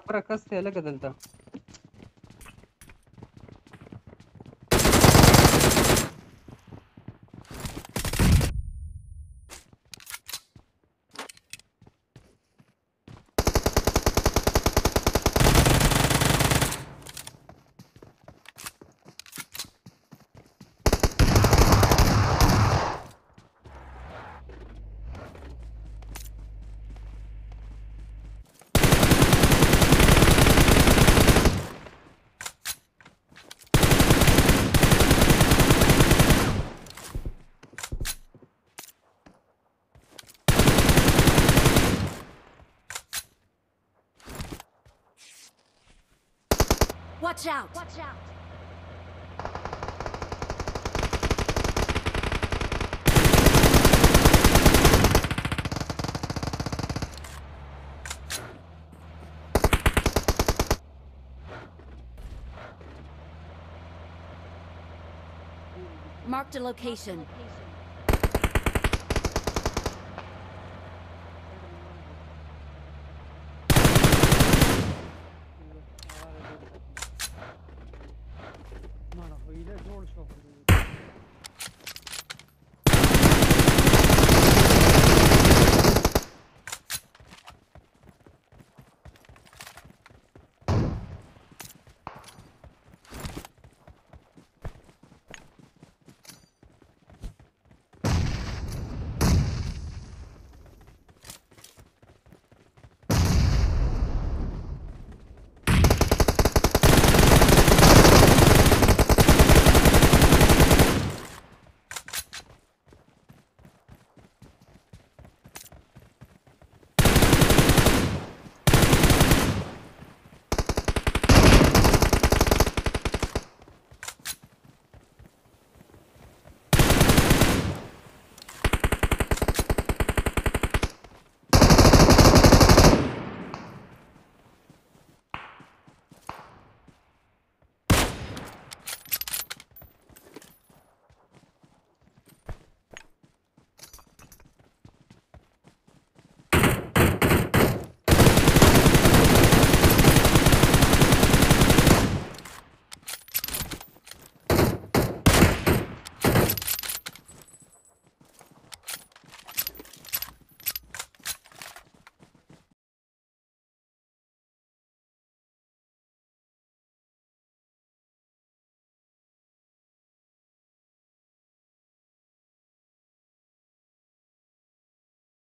Number अक्का से अलग बदलता Watch out! Watch out! Marked a location. vurmuş you.